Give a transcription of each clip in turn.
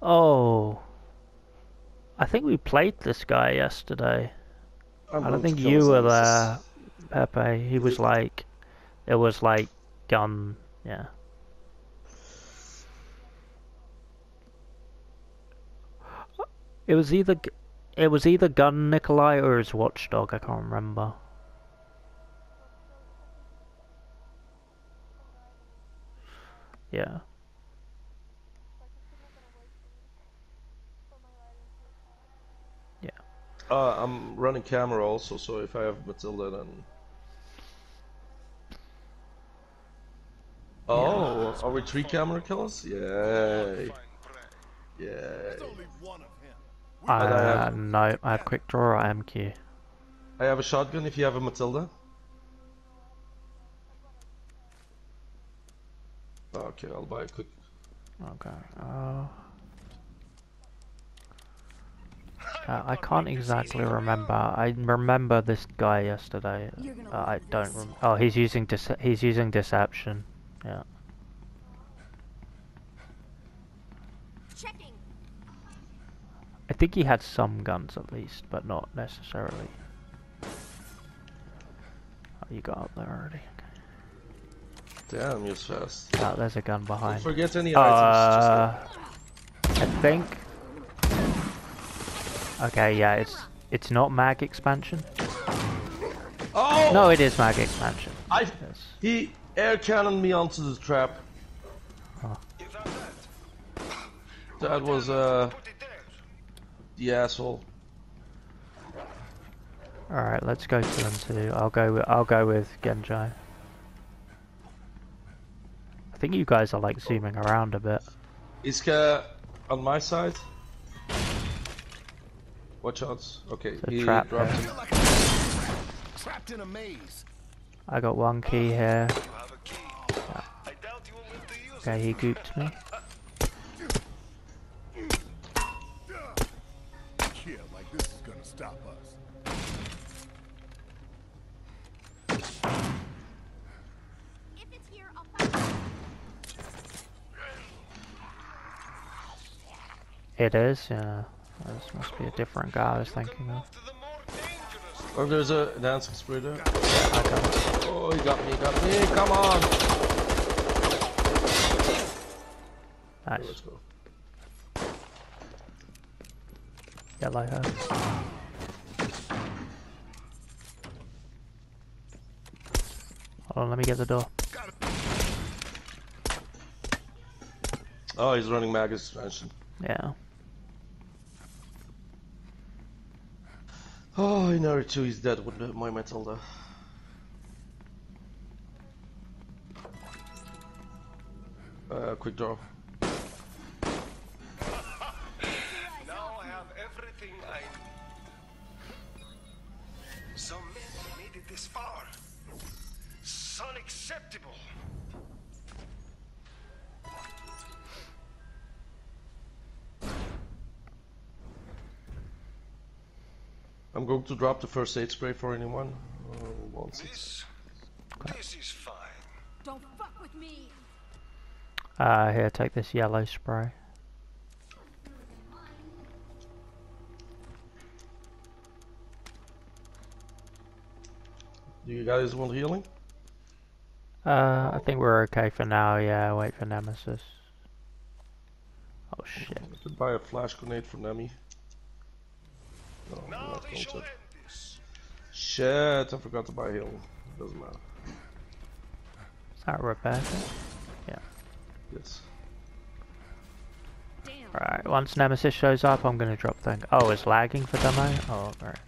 Oh. I think we played this guy yesterday. I'm I don't think you were there, Pepe. He was like, it was like gun, yeah. It was either, it was either gun Nikolai or his watchdog. I can't remember. Yeah. Uh, I'm running camera also, so if I have Matilda, then. Oh, are we three camera killers? Yay! Yay! Uh, I have- no, I have quick draw or MQ. I have a shotgun if you have a Matilda. Okay, I'll buy a quick. Okay. Uh, uh, I can't exactly remember. I remember this guy yesterday. Uh, I don't. Rem oh, he's using dece he's using deception. Yeah. Checking. I think he had some guns at least, but not necessarily. Oh, you got up there already. Damn, you're fast. Oh, there's a gun Don't behind. forget any Uh, items. I think. Okay, yeah, it's it's not mag expansion. Oh! No, it is mag expansion. I Yes. he air cannoned me onto the trap. That was uh the asshole. All right, let's go to them too. I'll go. With, I'll go with Genjai. I think you guys are like zooming around a bit. Iska on my side. Watch out. Okay, a he trap dropped there. him. Trapped in a maze. I got one key here. You have a key. I doubt you will live to use Okay, he gooped me. Yeah, like this is gonna stop us. If it's here, I'll find it. It is. Yeah. This must be a different guy I was thinking of. to the more dangerous. Oh, there's a dancing spray there. I got it. Oh, he got me, he got me. Come on. Nice. Let's go. Yellow her. Hold on, let me get the door. Oh, he's running mag expansion. Yeah. Oh, two, he's dead with my Matilda. Uh, quick draw. Now I have everything I need. Some men made it this far. It's unacceptable. I'm going to drop the first aid spray for anyone. Uh, wants it. This, this is fine. Don't fuck with me. Uh, here, take this yellow spray. Do you guys want healing? Uh, I think we're okay for now. Yeah, wait for Nemesis. Oh shit. I could buy a flash grenade for Nemi. No, I'm Now they shall end this. Shit, I forgot to buy heal. Doesn't matter. Is that Rebecca? Yeah. Yes. Alright, once Nemesis shows up, I'm gonna drop thing. Oh, it's lagging for demo? Oh, right.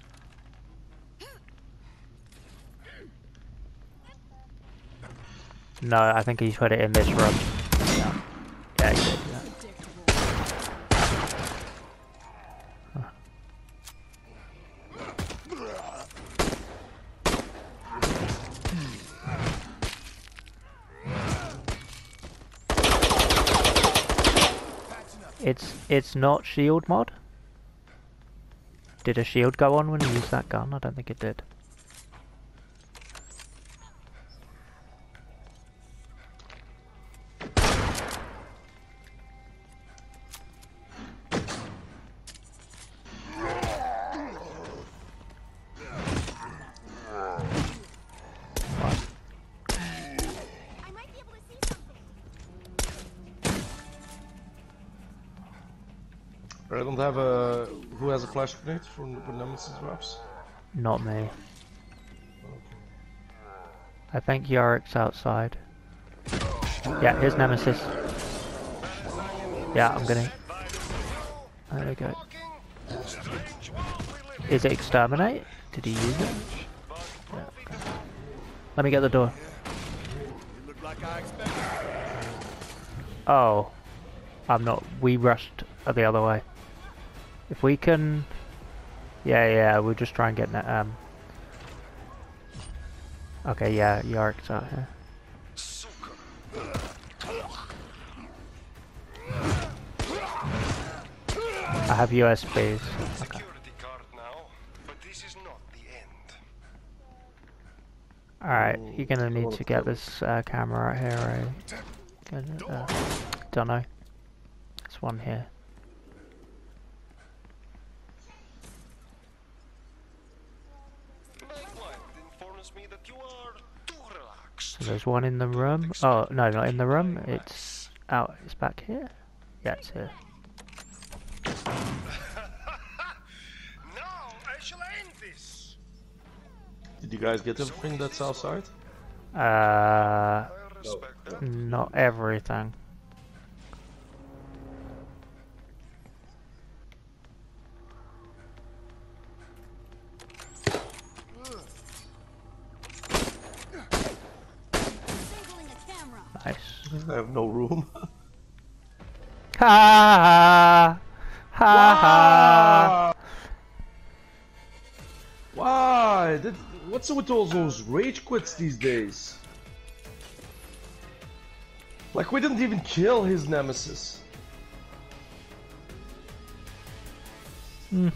No, I think he put it in this room. Yeah. Yeah, he did, yeah. It's it's not shield mod. Did a shield go on when you used that gun? I don't think it did. I don't have a. Who has a flash grenade for, for Nemesis drops? Not me. I think Yorick's outside. Yeah, here's Nemesis. Yeah, I'm gonna. There we go. Is it exterminate? Did he use it? Yeah, okay. Let me get the door. Oh. I'm not. We rushed the other way. If we can. Yeah, yeah, we'll just try and get. Um. Okay, yeah, Yorick's out here. I have USBs. Okay. Alright, you're gonna need wanna get this uh, camera right here, right? Uh, don't know. There's one here. My client informs me that you are too relaxed. So there's one in the room. Oh, no, not in the room. It's out. It's back here. Yeah, it's here. Now I shall end this. Did you guys get everything that's outside? Uh, I not everything. Disabling a camera. Nice. I have no room. Ha ha ha ha. Why? That, what's with all those rage quits these days? Like we didn't even kill his nemesis. Hmm.